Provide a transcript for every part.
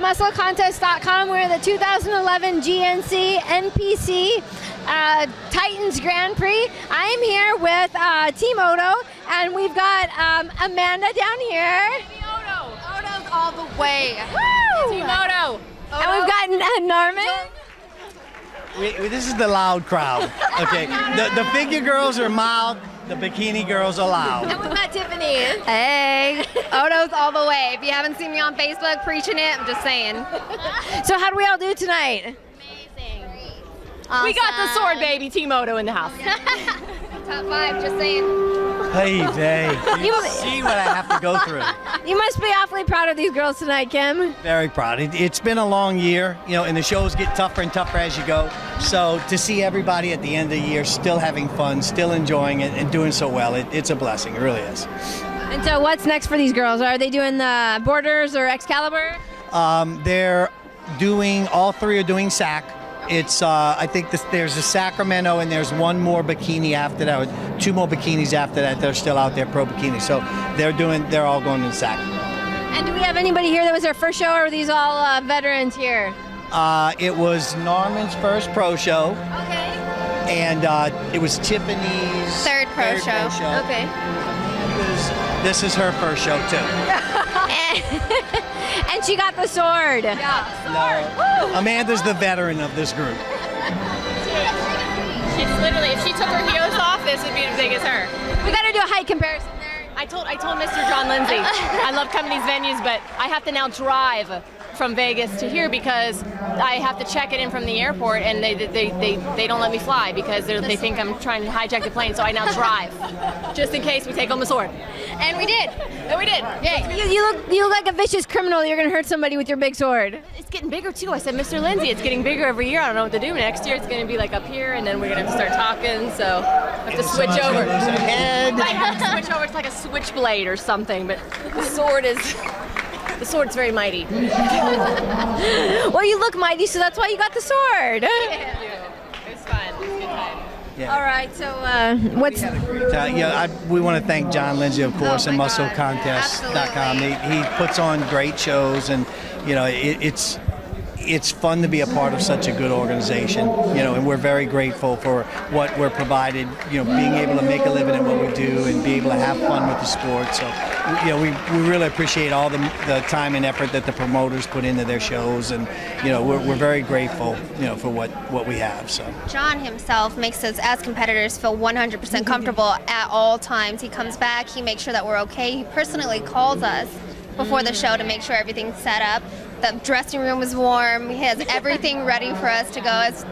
musclecontest.com. We're the 2011 GNC NPC uh, Titans Grand Prix. I am here with uh, Team Oddo, and we've got um, Amanda down here. Oddo. Oddo's all the way. Woo! Team Oddo. And we've got N- Narmin. We, we- this is the loud crowd. Okay, the, the figure girls are mild, the bikini girls are loud. And we've got Tiffany. Hey, Oddo's all the way. If you haven't seen me on Facebook preaching it, I'm just saying. So how do we all do tonight? Amazing. We got the sword, baby. Team Oddo in the house. Top five, just saying. Hey, Vay, you You- see what I have to go through. You must be awfully proud of these girls tonight, Kim. Very proud. It, it's been a long year, you know, and the shows get tougher and tougher as you go. So to see everybody at the end of the year still having fun, still enjoying it, and doing so well, it, it's a blessing. It really is. And so, what's next for these girls? Are they doing the Borders or Excalibur? Um, they're doing all three are doing SAC. It's uh, I think this, there's a Sacramento and there's one more bikini after that, two more bikinis after that. They're still out there pro bikini, so they're doing they're all going to SAC. And do we have anybody here that was their first show, or are these all uh, veterans here? Uh, it was Narmin's first pro show, Okay. and uh, it was Tiffany's Third pro show. Okay. Amanda's- This is her first show too. And she got the sword. Yeah, No, Amanda's the veteran of this group. She's literally, if she took her heels off, this would be as big as her. We got to do a height comparison there. I told, I told Mr. Jon Lindsay, I love coming to these venues, but I have to now drive from Vegas to here because I have to check it in from the airport, and they they, they, they don't let me fly because they're- they think I'm trying to hijack the plane. So I now drive, just in case we take home the sword. And we did. And we did. Yay! You, you look you look like a vicious criminal. You're gonna hurt somebody with your big sword. It's getting bigger too. I said, Mr. Lindsay, it's getting bigger every year. I don't know what to do. Next year, it's going to be like up here, and then we're going to have to start talking. So I have to switch over. Head. I have to switch over. It's like a switchblade or something, but the sword is the sword's very mighty. Well, you look mighty, so that's why you got the sword. It's fun. It's a good time. Yeah. All right. So uh, what's Uh, yeah, I, we want to thank Jon Lindsay, of course, Oh and my God. MuscleContest.com. He, he puts on great shows, and you know, it, it's it's fun to be a part of such a good organization. You know, and we're very grateful for what we're provided. You know, being able to make a living at what we do and be able to have fun with the sport. So, you know, we, we really appreciate all the, the time and effort that the promoters put into their shows, and you know, we're, we're very grateful. You know, for what what we have. So. Jon himself makes us as competitors feel 100% comfortable at all times. He comes back, he makes sure that we're okay. He personally calls us before the show to make sure everything's set up. The dressing room is warm. He has everything ready for us to go. It's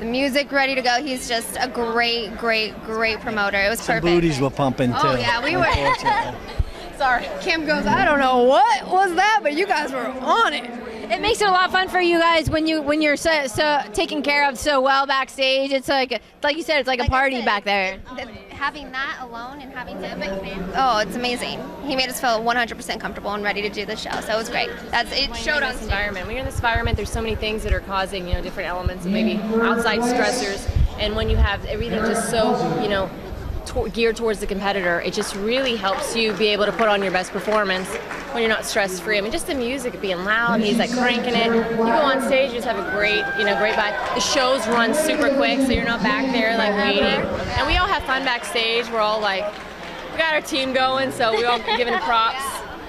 the music ready to go. He's just a great, great, great promoter. It was Some perfect. booties were pumping oh, too. Oh, yeah, we were-. Sorry. Kim goes, I don't know what was that, but you guys were on it. it makes it a lot of fun for you guys when you when you're so, so taken care of so well backstage. It's like like you said, it's like, Like a I party said, back there. having that alone and having to, oh, it's amazing. He made us feel 100% comfortable and ready to do the show, so it was great. That's it. Showed on this stage. environment. When you're in this environment, there's so many things that are causing, you know, different elements and maybe outside stressors. And when you have everything just so, you know, to- geared towards the competitor, it just really helps you be able to put on your best performance when you're not stress free. I mean, just the music being loud, he's like cranking it. You go on stage, you just have a great, you know, great vibe. The shows run super quick, so you're not back there like waiting. And we all have fun backstage. We're all like, we got our team going, so we all giving props.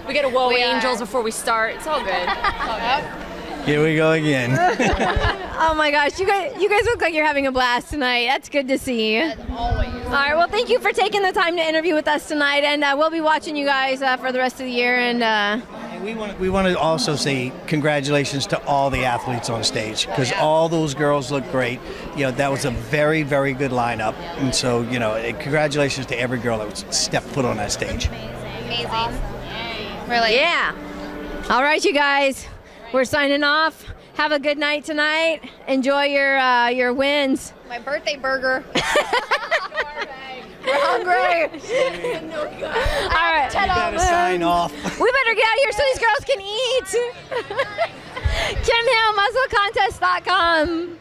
We get a whoa We are. angels before we start. It's all good. It's all good. Here we go again. Oh my gosh, you guys you guys look like you're having a blast tonight. That's good to see. Always. All right. Well, thank you for taking the time to interview with us tonight, and uh, we'll be watching you guys uh, for the rest of the year. And uh, And we want we want to also say congratulations to all the athletes on stage because all those girls look great. You know that was a very very good lineup, and so you know congratulations to every girl that stepped foot on that stage. Amazing. Really. yeah. All right, you guys, we're signing off. Have a good night tonight. Enjoy your uh, your wins. My birthday burger. We're hungry. All right. Better sign off. We better get out of here so these girls can eat. Kim Hill, MuscleContest.com.